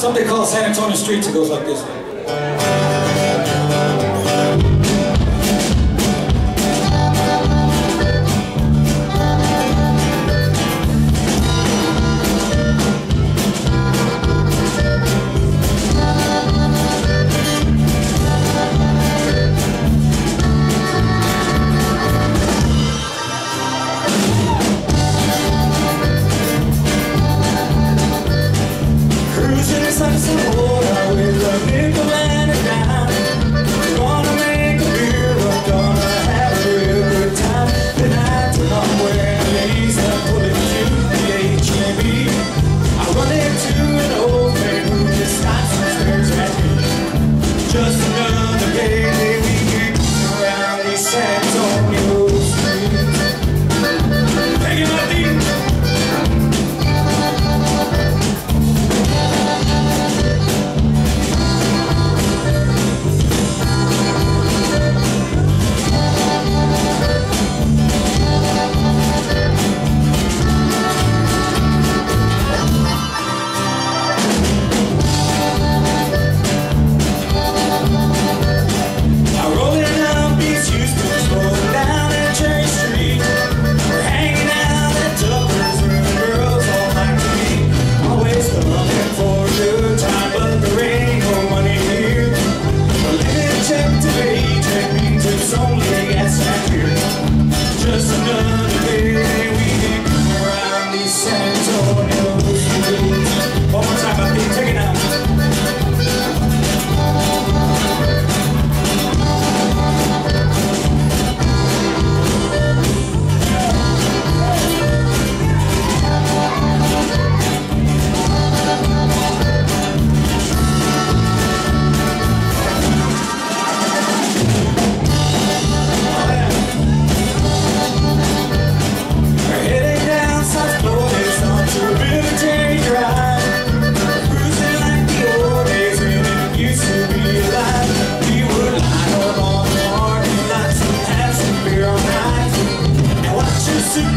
something called San Antonio Streets. It goes like this. Yüzüne sarsın oran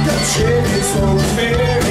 that shit is so fair.